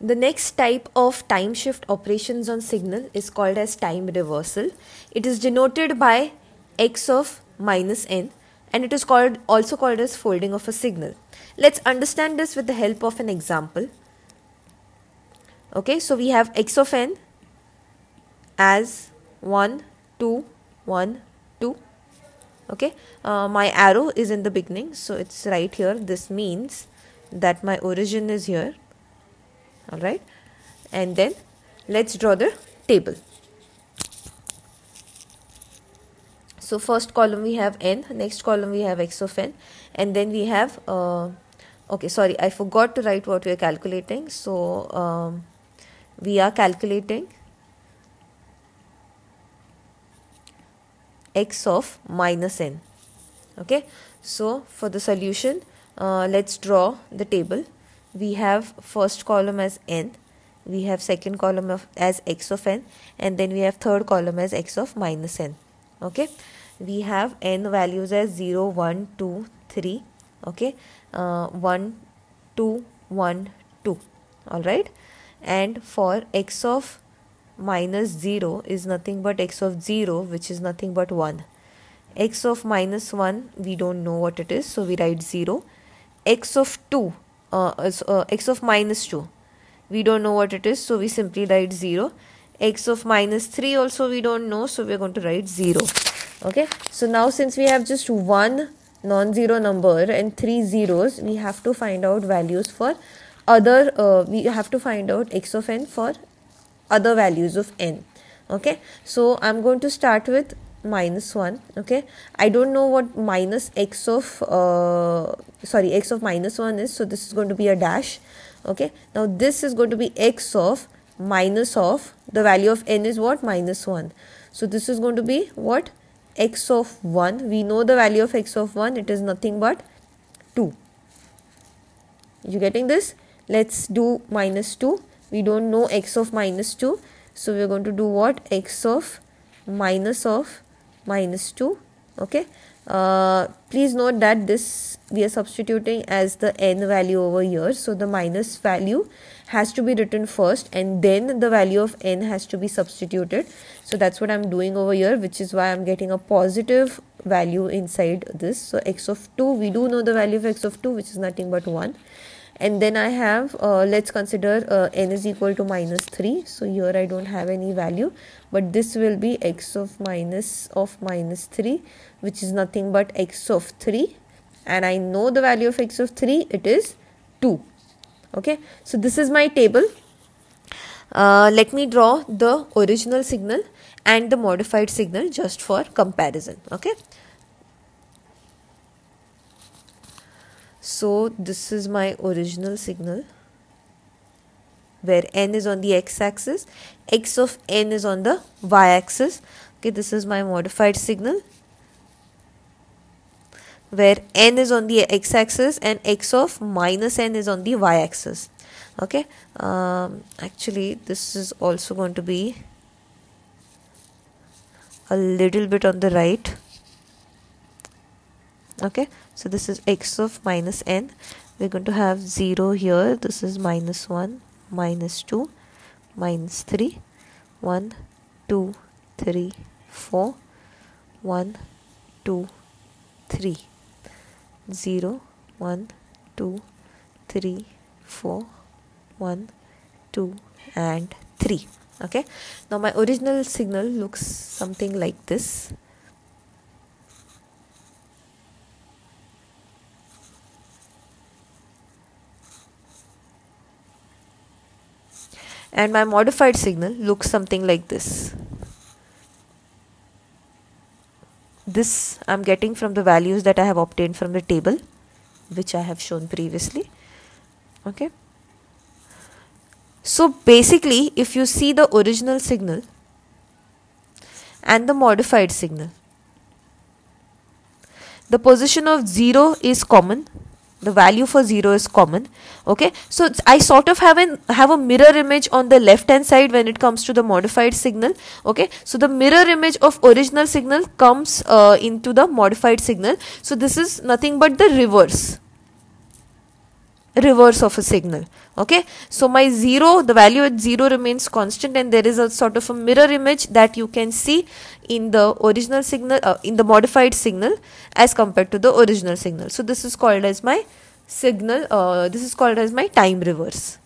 The next type of time shift operations on signal is called as time reversal. It is denoted by x of minus n and it is called also called as folding of a signal. Let's understand this with the help of an example. Okay, so we have x of n as 1, 2, 1, 2. Okay, uh, my arrow is in the beginning, so it's right here. This means that my origin is here all right. And then let's draw the table. So first column we have n next column we have x of n and then we have uh, okay sorry i forgot to write what we are calculating. So um, we are calculating x of minus n. Okay. So for the solution uh, let's draw the table we have first column as n we have second column of as x of n and then we have third column as x of minus n okay? We have n values as 0 1 2 3 okay? Uh, 1 2 1 2 all right? And for x of minus 0 is nothing but x of 0 which is nothing but 1 x of minus 1 we don't know what it is so we write 0 x of 2 uh, uh, x of minus 2 we don't know what it is so we simply write 0 x of minus 3 also we don't know so we're going to write 0 okay? So now since we have just one non-zero number and three zeros we have to find out values for other uh, we have to find out x of n for other values of n. Okay? So i'm going to start with minus 1 okay? I don't know what minus x of uh, sorry x of minus 1 is so this is going to be a dash okay? Now this is going to be x of minus of the value of n is what? Minus 1 so this is going to be what? x of 1 we know the value of x of 1 it is nothing but 2 you getting this? Let's do minus 2 we don't know x of minus 2 so we're going to do what? x of minus of minus 2 okay? Uh, please note that this we are substituting as the n value over here. So the minus value has to be written first and then the value of n has to be substituted. So that's what i'm doing over here which is why i'm getting a positive value inside this. So x of 2 we do know the value of x of 2 which is nothing but 1 and then I have uh, let's consider uh, n is equal to minus 3 so here I don't have any value. But this will be x of minus of minus 3 which is nothing but x of 3 and I know the value of x of 3 it is 2 okay? So this is my table. Uh, let me draw the original signal and the modified signal just for comparison. Okay so this is my original signal where n is on the x-axis x of n is on the y-axis okay this is my modified signal where n is on the x-axis and x of minus n is on the y-axis okay um, actually this is also going to be a little bit on the right okay so this is x of minus n. We're going to have 0 here. This is minus 1 minus 2 minus 3 1 2 3 4 1 2 3 0 1 2 3 4 1 2 and 3 okay now my original signal looks something like this and my modified signal looks something like this. This I'm getting from the values that I have obtained from the table which I have shown previously. Okay. So basically if you see the original signal and the modified signal the position of 0 is common the value for 0 is common okay? So i sort of have an have a mirror image on the left hand side when it comes to the modified signal okay? So the mirror image of original signal comes uh, into the modified signal. So this is nothing but the reverse reverse of a signal okay? So my 0 the value at 0 remains constant and there is a sort of a mirror image that you can see in the original signal uh, in the modified signal as compared to the original signal. So this is called as my signal uh, this is called as my time reverse